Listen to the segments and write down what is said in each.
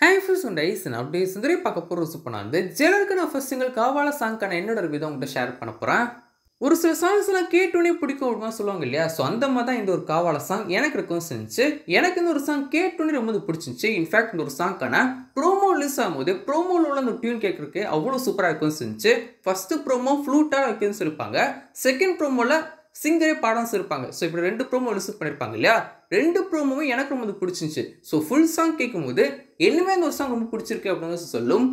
Hi ஃபிஸ் உண்ட் ice அப்படியே சுந்தரி பார்க்க போகிற சூப்பர் நான் வந்து ஜெலருக்கு நான் ஃபர்ஸ்ட் சிங்கிள் காவால சாங்க்கான என்னோட விதம் உங்கள்கிட்ட ஷேர் பண்ண போகிறேன் ஒரு சில சாங்ஸ் எல்லாம் கேட்டோன்னே பிடிக்கும் அப்படின்னு சொல்லுவாங்க இல்லையா? ஸோ அந்த மாதிரி தான் இந்த ஒரு காவால சாங் எனக்கு இருக்கும் செஞ்சு எனக்கு இந்த ஒரு சாங் கேட்டோன்னே ரொம்ப பிடிச்சிருந்துச்சு. இன்ஃபேக்ட் இந்த ஒரு சாங்க்கான ப்ரோமோ ரிலீஸ் ஆகும்போது ப்ரோமோவில் உள்ள அந்த டியூன் கேட்குறதுக்கு அவ்வளோ சூப்பராக இருக்கும்னு செஞ்சு ஃபஸ்ட்டு ப்ரோமோ ஃப்ளூட்டாக வைக்கணும்னு சொல்லியிருப்பாங்க செகண்ட் ப்ரோமோவில் சிங்கரே பாடம் இருப்பாங்க ஸோ இப்படி ரெண்டு ப்ரோமோ ரிலீஸ் பண்ணியிருப்பாங்க இல்லையா? ரெண்டு ப்ரோமோவும் எனக்கு ரொம்ப பிடிச்சிருந்துச்சு. ஸோ ஃபுல் சாங் கேட்கும்போது என்னமே அந்த ஒரு சாங் ரொம்ப பிடிச்சிருக்கு அப்படின்னு சொல்லும்.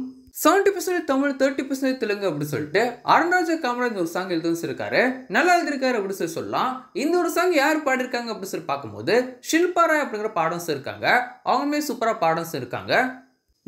Seventy percentage Tamil thirty percentage Telugu அப்படின்னு சொல்லிட்டு அருண்ராஜா காமராஜ் ஒரு சாங் எழுதுன்னு இருக்காரு. நல்லா எழுதிருக்காரு அப்படின்னு சொல்லி சொல்லலாம். இந்த ஒரு சாங் யார் பாடிருக்காங்க அப்படின்னு சொல்லி பார்க்கும்போது ஷில்பா ராய் அப்படிங்கிற பாடம்ஸ் இருக்காங்க அவங்களுமே சூப்பராக பாடம்ஸ் இருக்காங்க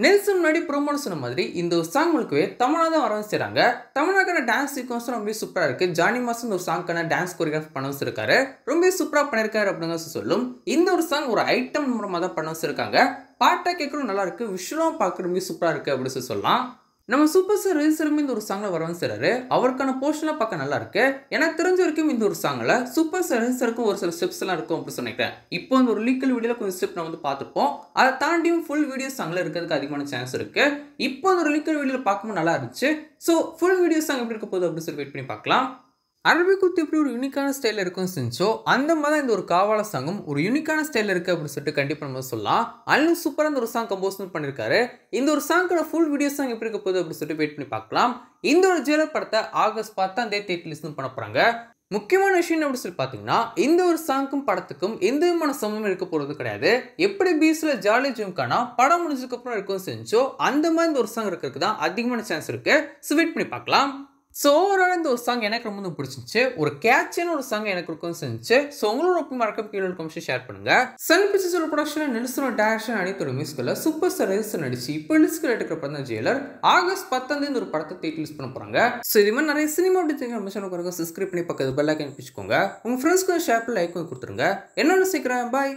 நெல்சன் முன்னாடி ப்ரோமோன்னு சொன்ன மாதிரி இந்த ஒரு சாங் முழுக்கவே தமிழாக தான் வர செய்கிறாங்க தமிழாக்கான டான்ஸ் சீக்வன்ஸும் ரொம்ப சூப்பராக இருக்குது ஜானி மாசன் ஒரு சாங்க்கான டான்ஸ் கொரியோகிராஃப் பண்ண வச்சிருக்காரு. ரொம்ப சூப்பராக பண்ணியிருக்காரு அப்படிங்கிற சொல்லும். இந்த ஒரு சாங் ஒரு ஐட்டம் மூலமாக தான் பண்ண வச்சிருக்காங்க. பாட்டை கேட்கணும் நல்லா இருக்கு. விஷுவலாக பார்க்க ரொம்ப சூப்பராக இருக்குது அப்படின்னு சொல்லி சொல்லலாம். நம்ம சூப்பர் ஸ்டார் ரீல்ஸருமே இந்த ஒரு சாங்கில் வரவன் செய்றாரு. அவருக்கான போர்ஷன்லாம் பார்க்க நல்லா இருக்கு. எனக்கு தெரிஞ்ச வரைக்கும் இந்த ஒரு சாங்கில் சூப்பர் ஸ்டார் ரீல்ஸருக்கும் ஒரு சில ஸ்டெப்ஸ் எல்லாம் இருக்கும் அப்படின்னு சொன்னிட்டேன் இப்போ இந்த ஒரு லீக்கல் வீடியோவில் கொஞ்சம் ஸ்டெப் நான் வந்து பார்த்துருப்போம் அதை தாண்டியும் ஃபுல் வீடியோ சாங்கில் இருக்கிறதுக்கு அதிகமான சான்ஸ் இருக்கு. இப்போ அந்த ஒரு லீக்கல் வீடியோவில் பார்க்கும்போது நல்லா இருந்துச்சு. ஸோ ஃபுல் வீடியோ சாங் எப்படி இருக்க போகுது அப்படின்னு சொல்லி வெயிட் பண்ணி பார்க்கலாம். அரபி குத்து எப்படி ஒரு யூனிக்கான ஸ்டைலில் இருக்கும் செஞ்சோ அந்த மாதிரி தான் இந்த ஒரு காவால சாங்கும் ஒரு யூனிக்கான ஸ்டைலில் இருக்குது அப்படின்னு சொல்லிட்டு கண்டிப்பாக நம்ம சொல்லலாம். அல்லும் சூப்பராக இந்த ஒரு சாங் கம்போஸ் பண்ணியிருக்காரு இந்த ஒரு சாங்கோட ஃபுல் வீடியோ சாங் எப்படி இருக்க போகுது அப்படின்னு சொல்லிட்டு வெயிட் பண்ணி பார்க்கலாம். இந்த ஒரு ஜெயலர் படத்தை ஆகஸ்ட் பத்தாம் தேதி தேட்டர் லிஸ்ட் பண்ண போகிறாங்க முக்கியமான விஷயம் அப்படின்னு சொல்லி பார்த்தீங்கன்னா இந்த ஒரு சாங்க்கும் படத்துக்கும் எந்த விதமான சமமும் இருக்க போகிறது கிடையாது. எப்படி பீஸில் ஜாலி ஜிம்கானா படம் முடிஞ்சதுக்கப்புறம் இருக்கும் செஞ்சோ அந்த மாதிரி இந்த ஒரு சாங் இருக்கிறதுக்கு தான் அதிகமான சான்ஸ் இருக்குது ஸோ வெயிட் பண்ணி பார்க்கலாம். ஸோ ஓவரால் இந்த ஒரு சாங் எனக்கு ரொம்ப பிடிச்சிருந்துச்சு. ஒரு கேட்சான ஒரு சாங் எனக்கு இருக்கும் செஞ்சு ஸோ உங்களோட ஒப்பி மறக்க கீழே இருக்க ஷேர் பண்ணுங்க. சன் பிக்சர்ஸோட ப்ரொடக்ஷன் நெல்சனோட டேரக்ஷன் ஒரு மியூசிக்கில் சூப்பர் ஸ்டார் ரேசன் நடிச்சு இப்போ லிஸ்ட் எடுக்கிற படம் ஜெயலர் ஜெயிலர். ஆகஸ்ட் பத்தாம் தேதி ஒரு படத்தை தேட்டர் லிஸ்ட் பண்ண போகிறாங்க ஸோ இது மாதிரி நிறைய சினிமா அப்படி நம்ம சேனல் சப்ஸ்கிரைப் பண்ணி பக்கத்து பெல் ஐக்கன் பிடிச்சிக்கோங்க உங்கள் ஃப்ரெண்ட்ஸ்க்கு ஷேப்பில் லைக் கொடுத்துருங்க. என்னென்ன சீக்கிரம் பாய்